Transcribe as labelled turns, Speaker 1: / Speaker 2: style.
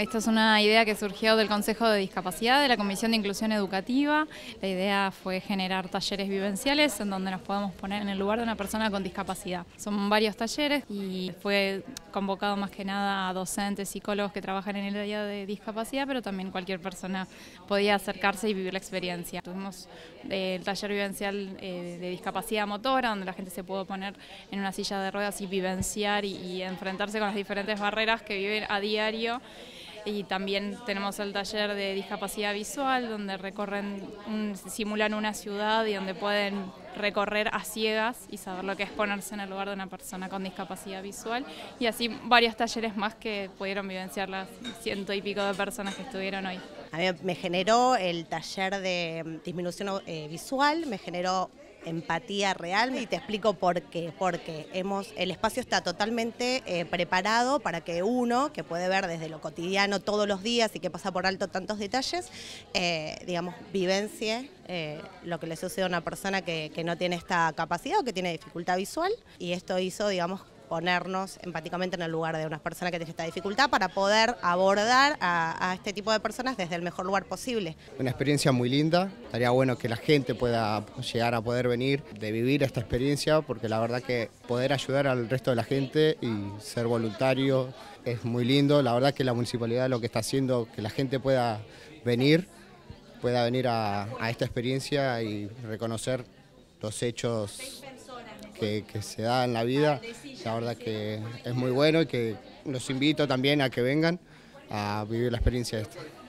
Speaker 1: Esta es una idea que surgió del Consejo de Discapacidad, de la Comisión de Inclusión Educativa. La idea fue generar talleres vivenciales en donde nos podamos poner en el lugar de una persona con discapacidad. Son varios talleres y fue convocado más que nada a docentes, psicólogos que trabajan en el área de discapacidad, pero también cualquier persona podía acercarse y vivir la experiencia. Tuvimos eh, el taller vivencial eh, de discapacidad motora, donde la gente se pudo poner en una silla de ruedas y vivenciar y enfrentarse con las diferentes barreras que viven a diario y también tenemos el taller de discapacidad visual donde recorren, simulan una ciudad y donde pueden recorrer a ciegas y saber lo que es ponerse en el lugar de una persona con discapacidad visual y así varios talleres más que pudieron vivenciar las ciento y pico de personas que estuvieron hoy.
Speaker 2: A mí me generó el taller de disminución eh, visual, me generó empatía real y te explico por qué. Porque hemos, el espacio está totalmente eh, preparado para que uno, que puede ver desde lo cotidiano todos los días y que pasa por alto tantos detalles, eh, digamos, vivencie lo que le sucede a una persona que, que no tiene esta capacidad o que tiene dificultad visual. Y esto hizo, digamos, ponernos empáticamente en el lugar de unas personas que tienen esta dificultad para poder abordar a, este tipo de personas desde el mejor lugar posible.
Speaker 3: Una experiencia muy linda, estaría bueno que la gente pueda llegar a poder venir, de vivir esta experiencia, porque la verdad que poder ayudar al resto de la gente y ser voluntario es muy lindo, la verdad que la municipalidad lo que está haciendo, que la gente pueda venir, pueda venir a esta experiencia y reconocer los hechos que, se da en la vida, la verdad que es muy bueno y que los invito también a que vengan a vivir la experiencia esta.